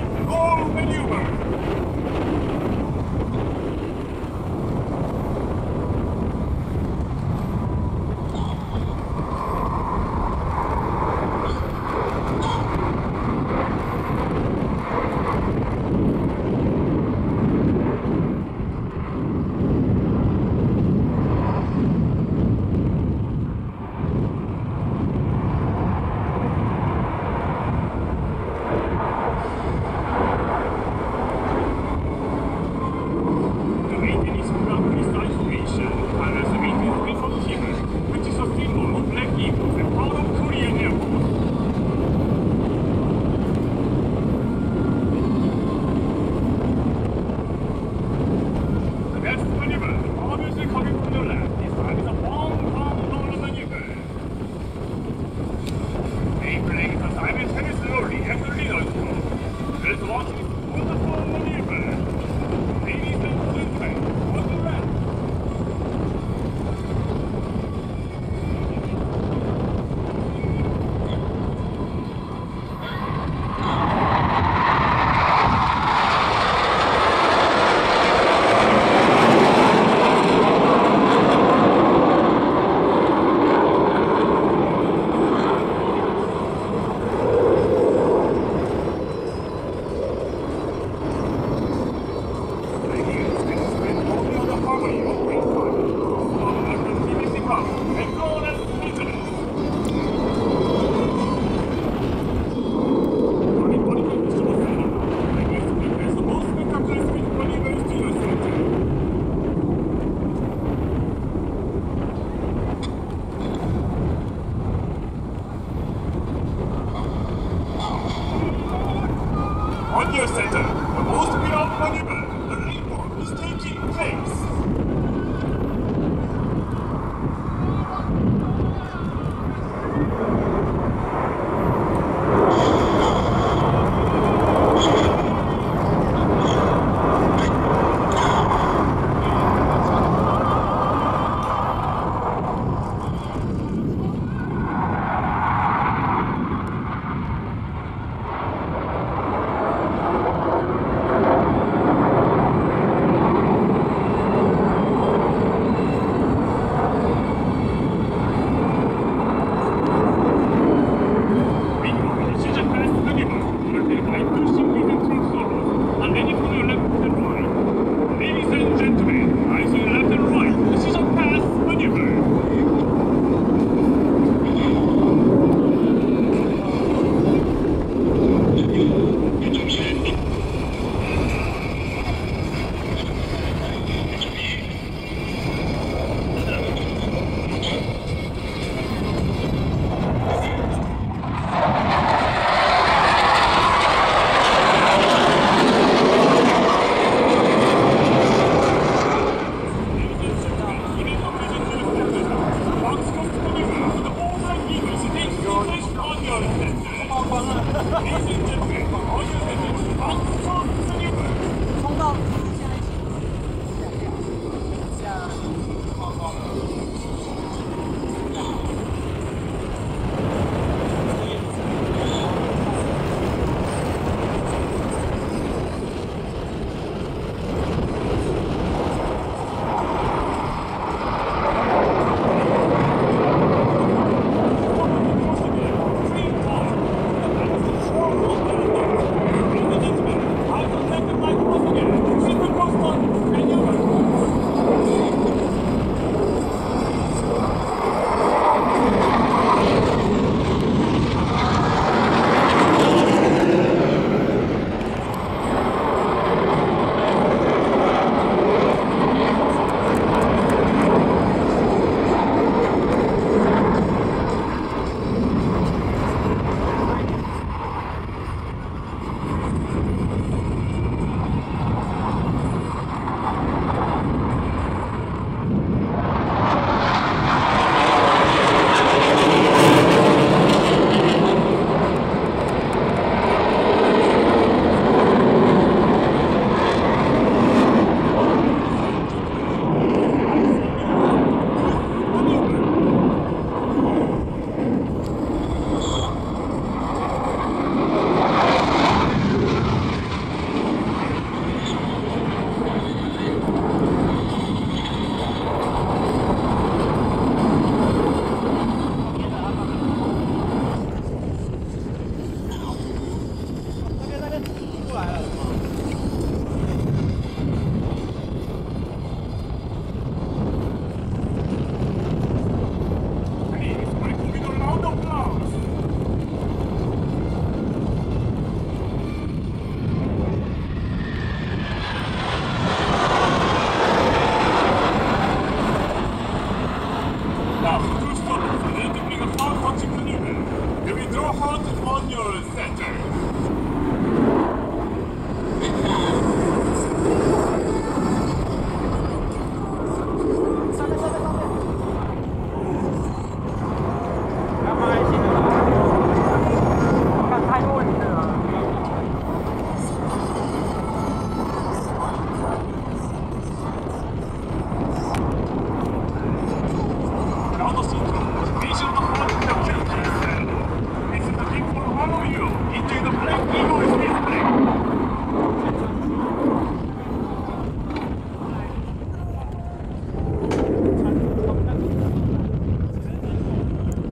and all maneuver.